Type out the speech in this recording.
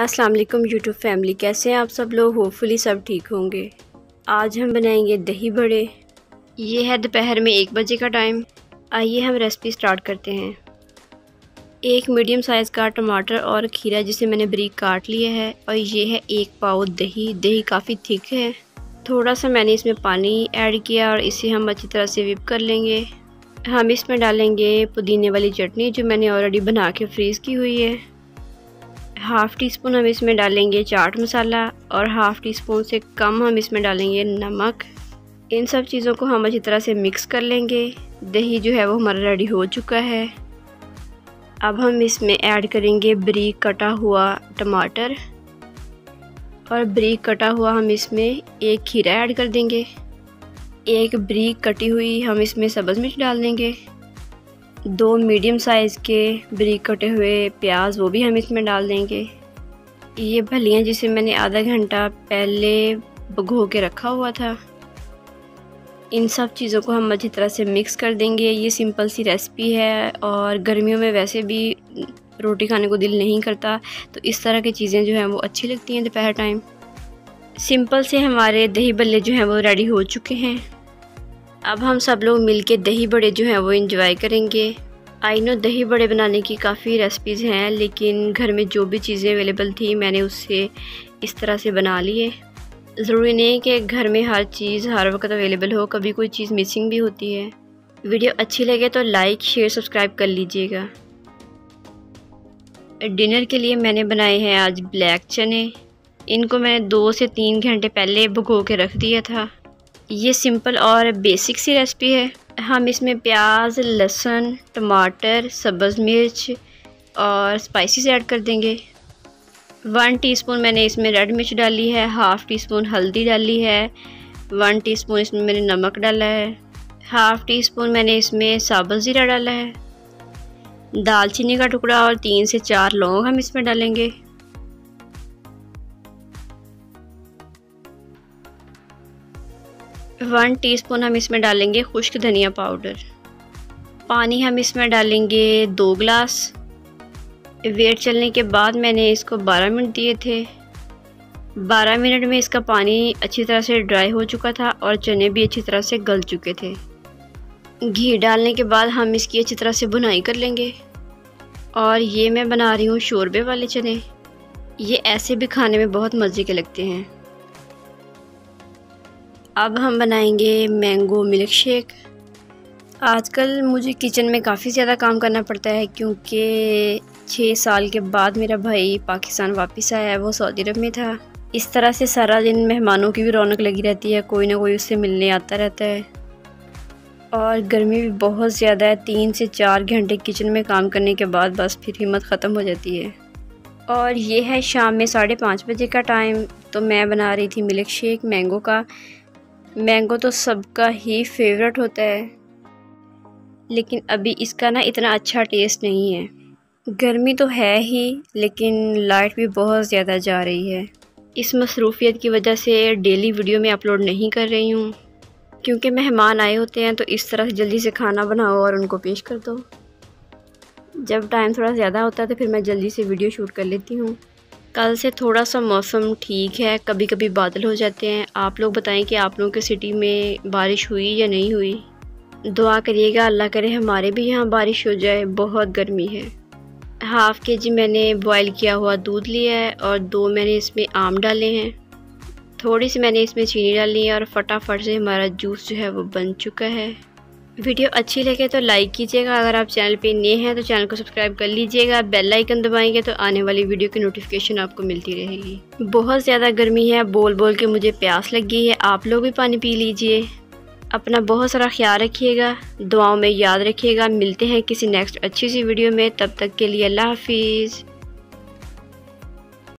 अस्सलाम वालेकुम YouTube family, कैसे हैं आप सब लोग? होपफुली सब ठीक होंगे। आज हम बनाएँगे दही बड़े। ये है दोपहर में एक बजे का टाइम आइए हम रेसिपी स्टार्ट करते हैं। एक मीडियम साइज़ का टमाटर और खीरा जिसे मैंने बरीक काट लिया है और ये है एक पाव दही। दही काफ़ी थिक है। थोड़ा सा मैंने इसमें पानी ऐड किया और इसे हम अच्छी तरह से विप कर लेंगे। हम इसमें डालेंगे पुदीने वाली चटनी जो मैंने ऑलरेडी बना के फ्रीज़ की हुई है। हाफ़ टी स्पून हम इसमें डालेंगे चाट मसाला और हाफ़ टी स्पून से कम हम इसमें डालेंगे नमक। इन सब चीज़ों को हम अच्छी तरह से मिक्स कर लेंगे। दही जो है वो हमारा रेडी हो चुका है। अब हम इसमें ऐड करेंगे ब्रीक कटा हुआ टमाटर। और ब्रीक कटा हुआ हम इसमें एक खीरा ऐड कर देंगे। एक ब्रीक कटी हुई हम इसमें सब्ज़ मिर्च डाल देंगे। दो मीडियम साइज़ के ब्रीक कटे हुए प्याज, वो भी हम इसमें डाल देंगे। ये भलियाँ जिसे मैंने आधा घंटा पहले भगो के रखा हुआ था। इन सब चीज़ों को हम अच्छी तरह से मिक्स कर देंगे। ये सिंपल सी रेसिपी है और गर्मियों में वैसे भी रोटी खाने को दिल नहीं करता तो इस तरह की चीज़ें जो हैं वो अच्छी लगती हैं दोपहर टाइम। सिंपल से हमारे दही बल्ले जो हैं वो रेडी हो चुके हैं। अब हम सब लोग मिल के दही बड़े जो हैं वो इंजॉय करेंगे। आई नो दही बड़े बनाने की काफ़ी रेसिपीज़ हैं, लेकिन घर में जो भी चीज़ें अवेलेबल थी, मैंने उससे इस तरह से बना लिए ज़रूरी नहीं कि घर में हर चीज़ हर वक्त अवेलेबल हो, कभी कोई चीज़ मिसिंग भी होती है। वीडियो अच्छी लगे तो लाइक शेयर सब्सक्राइब कर लीजिएगा। डिनर के लिए मैंने बनाए हैं आज ब्लैक चने। इनको मैंने दो से तीन घंटे पहले भगो के रख दिया था। ये सिंपल और बेसिक सी रेसिपी है। हम इसमें प्याज, लहसुन, टमाटर, सब्ज़ मिर्च और स्पाइसेस ऐड कर देंगे। वन टीस्पून मैंने इसमें रेड मिर्च डाली है, हाफ़ टी स्पून हल्दी डाली है, वन टीस्पून इसमें मैंने नमक डाला है, हाफ़ टी स्पून मैंने इसमें साबुत ज़ीरा डाला है। दालचीनी का टुकड़ा और तीन से चार लौंग हम इसमें डालेंगे। वन टीस्पून हम इसमें डालेंगे खुश्क धनिया पाउडर। पानी हम इसमें डालेंगे दो ग्लास। वेट चलने के बाद मैंने इसको 12 मिनट दिए थे। 12 मिनट में इसका पानी अच्छी तरह से ड्राई हो चुका था और चने भी अच्छी तरह से गल चुके थे। घी डालने के बाद हम इसकी अच्छी तरह से बुनाई कर लेंगे। और ये मैं बना रही हूँ शोरबे वाले चने। ये ऐसे भी खाने में बहुत मज़े के लगते हैं। अब हम बनाएँगे मैंगो मिल्क शेक आजकल मुझे किचन में काफ़ी ज़्यादा काम करना पड़ता है क्योंकि छः साल के बाद मेरा भाई पाकिस्तान वापस आया है वो सऊदी अरब में था। इस तरह से सारा दिन मेहमानों की भी रौनक लगी रहती है, कोई ना कोई उससे मिलने आता रहता है। और गर्मी भी बहुत ज़्यादा है, तीन से चार घंटे किचन में काम करने के बाद बस फिर हिम्मत ख़त्म हो जाती है। और ये है शाम में साढ़े पाँच बजे का टाइम तो मैं बना रही थी मिल्क शेक मैंगो का। मैंगो तो सबका ही फेवरेट होता है। लेकिन अभी इसका ना इतना अच्छा टेस्ट नहीं है। गर्मी तो है ही, लेकिन लाइट भी बहुत ज़्यादा जा रही है। इस मसरूफियत की वजह से डेली वीडियो में अपलोड नहीं कर रही हूँ। क्योंकि मेहमान आए होते हैं तो इस तरह से जल्दी से खाना बनाओ और उनको पेश कर दो। जब टाइम थोड़ा ज़्यादा होता है तो फिर मैं जल्दी से वीडियो शूट कर लेती हूँ। कल से थोड़ा सा मौसम ठीक है कभी कभी बादल हो जाते हैं। आप लोग बताएँ कि आप लोगों के सिटी में बारिश हुई या नहीं हुई? दुआ करिएगा, अल्लाह करे हमारे भी यहाँ बारिश हो जाए, बहुत गर्मी है। हाफ़ के जी मैंने बॉईल किया हुआ दूध लिया है और दो मैंने इसमें आम डाले हैं। थोड़ी सी मैंने इसमें चीनी डाली है और फटाफट से हमारा जूस जो है वो बन चुका है। वीडियो अच्छी लगे तो लाइक कीजिएगा। अगर आप चैनल पे नए हैं तो चैनल को सब्सक्राइब कर लीजिएगा। बेल आइकन दबाएँगे तो आने वाली वीडियो की नोटिफिकेशन आपको मिलती रहेगी। बहुत ज़्यादा गर्मी है बोल बोल के मुझे प्यास लग गई है। आप लोग भी पानी पी लीजिए। अपना बहुत सारा ख्याल रखिएगा। दुआओं में याद रखिएगा। मिलते हैं किसी नेक्स्ट अच्छी सी वीडियो में। तब तक के लिए अल्लाह हाफिज़।